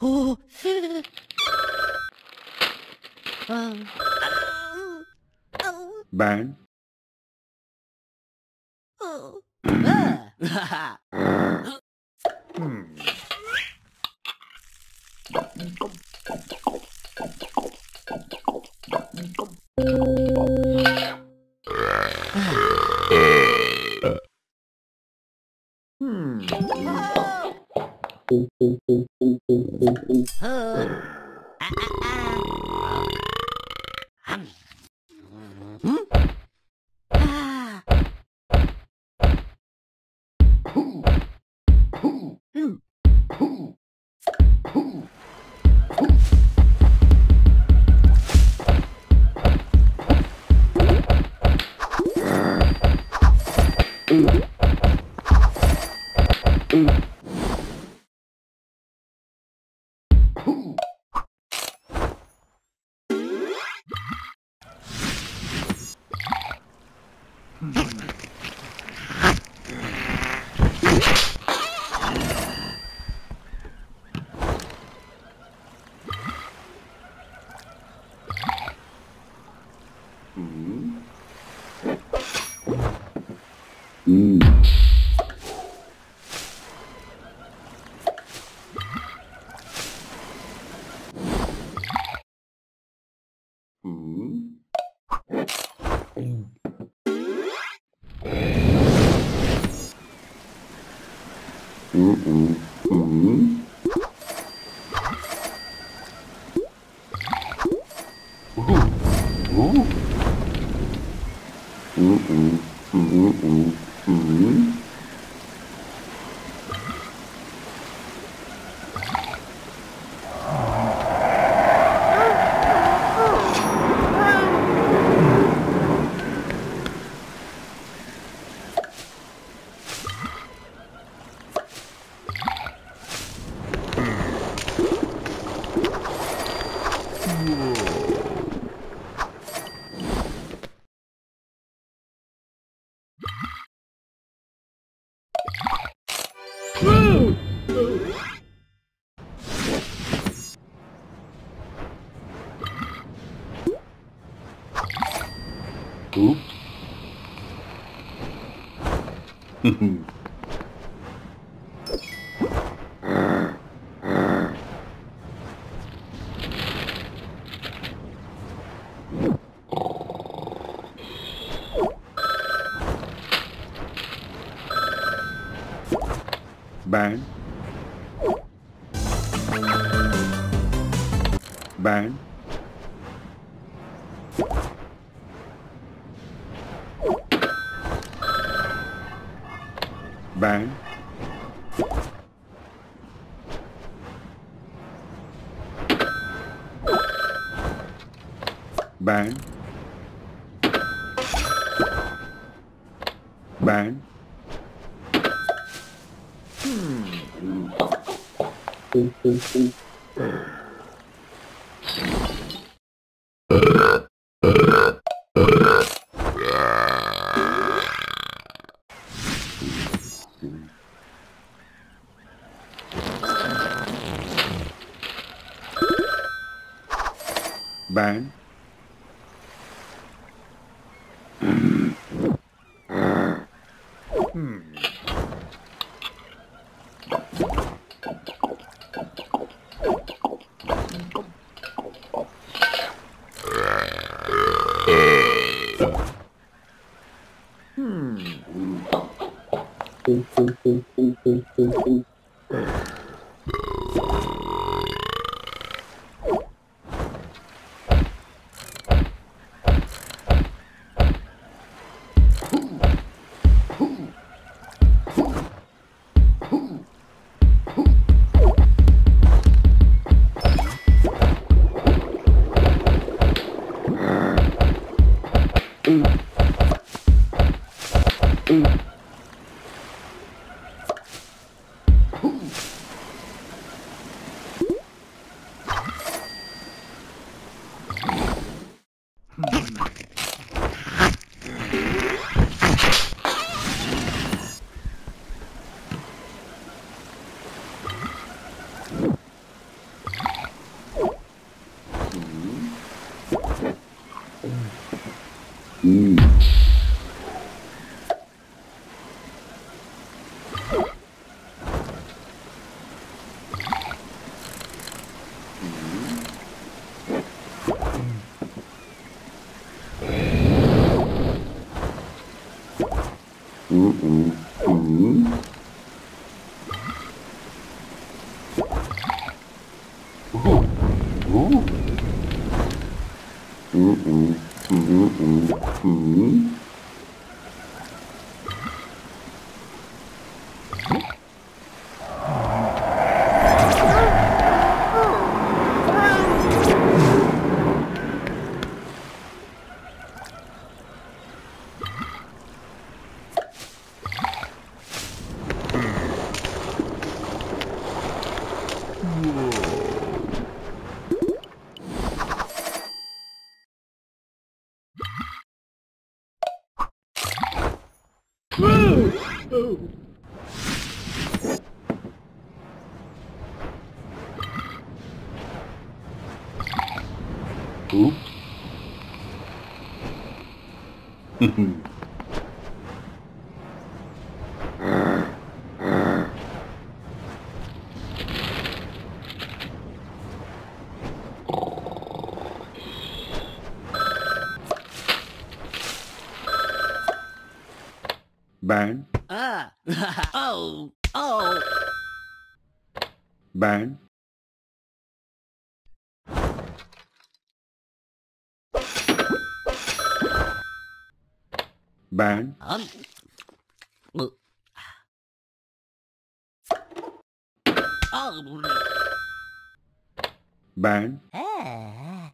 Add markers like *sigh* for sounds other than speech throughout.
Oh. Ben. Ah. Hmm. Hmm. Hmm. Uh -uh. bán. Bán. bán. Bán. Bán. Mm. Mm. 음. 음, 음, 음. 음. 嗯 Ooh. *laughs* Ban. Ah. *laughs* oh. Oh. Ban. Ban. Um. Oh. Ban. Ah.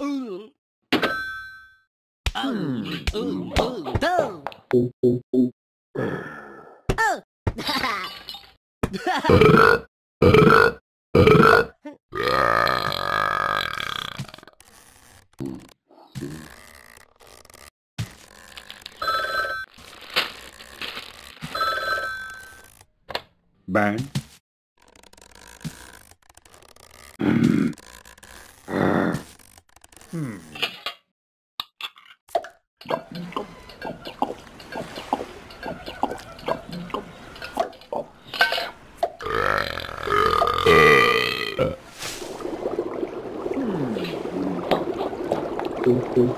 Ooh. Bang. Mm.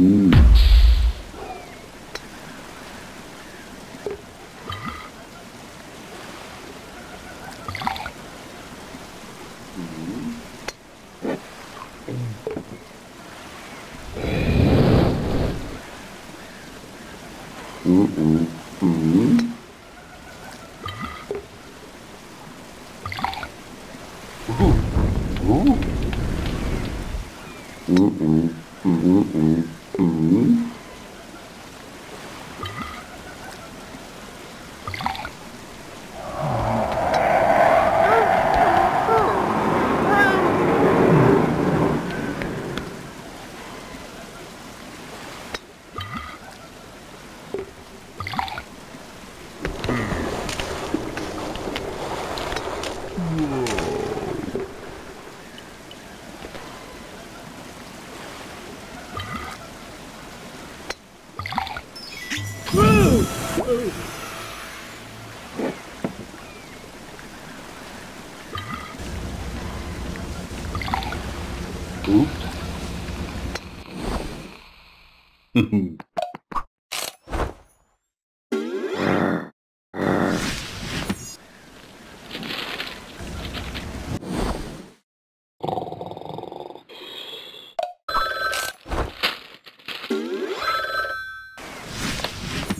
М -м. Mm-mm. Mm-mm. Ooh. *laughs*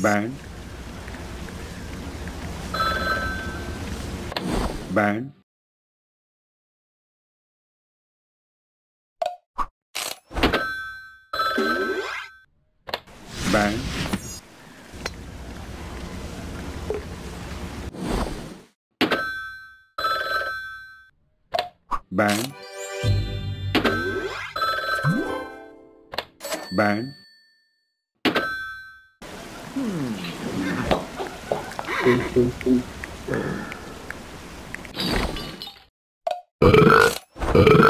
band. Band. bạn. bạn. bạn. hmm.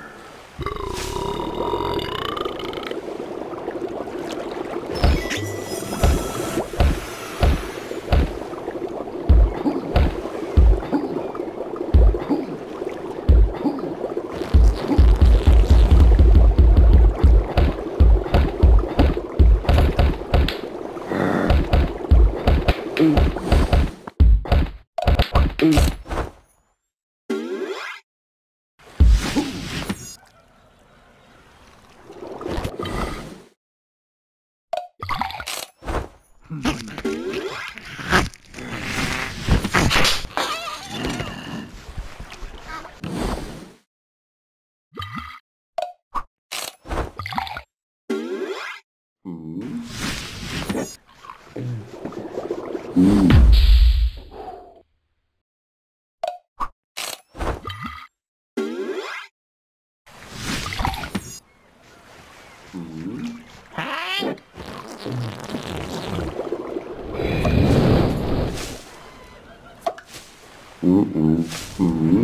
Mm-mm. mm.